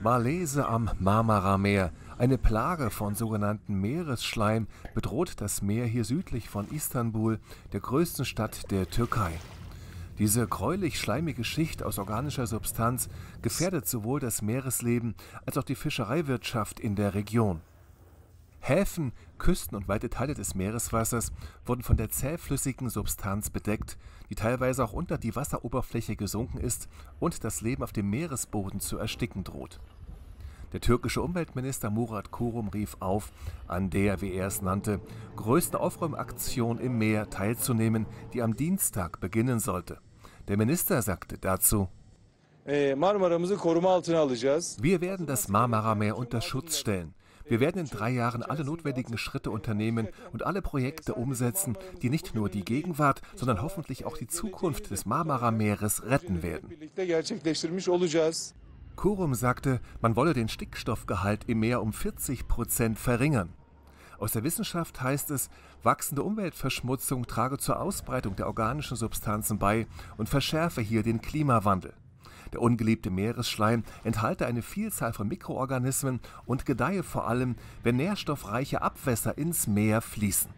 Malaise am Marmarameer. Eine Plage von sogenannten Meeresschleim bedroht das Meer hier südlich von Istanbul, der größten Stadt der Türkei. Diese gräulich-schleimige Schicht aus organischer Substanz gefährdet sowohl das Meeresleben als auch die Fischereiwirtschaft in der Region. Häfen, Küsten und weite Teile des Meereswassers wurden von der zähflüssigen Substanz bedeckt, die teilweise auch unter die Wasseroberfläche gesunken ist und das Leben auf dem Meeresboden zu ersticken droht. Der türkische Umweltminister Murat Kurum rief auf, an der, wie er es nannte, größten Aufräumaktion im Meer teilzunehmen, die am Dienstag beginnen sollte. Der Minister sagte dazu, Wir werden das Marmara-Meer unter Schutz stellen. Wir werden in drei Jahren alle notwendigen Schritte unternehmen und alle Projekte umsetzen, die nicht nur die Gegenwart, sondern hoffentlich auch die Zukunft des Marmara-Meeres retten werden. Kurum sagte, man wolle den Stickstoffgehalt im Meer um 40 Prozent verringern. Aus der Wissenschaft heißt es, wachsende Umweltverschmutzung trage zur Ausbreitung der organischen Substanzen bei und verschärfe hier den Klimawandel. Der ungeliebte Meeresschleim enthalte eine Vielzahl von Mikroorganismen und gedeihe vor allem, wenn nährstoffreiche Abwässer ins Meer fließen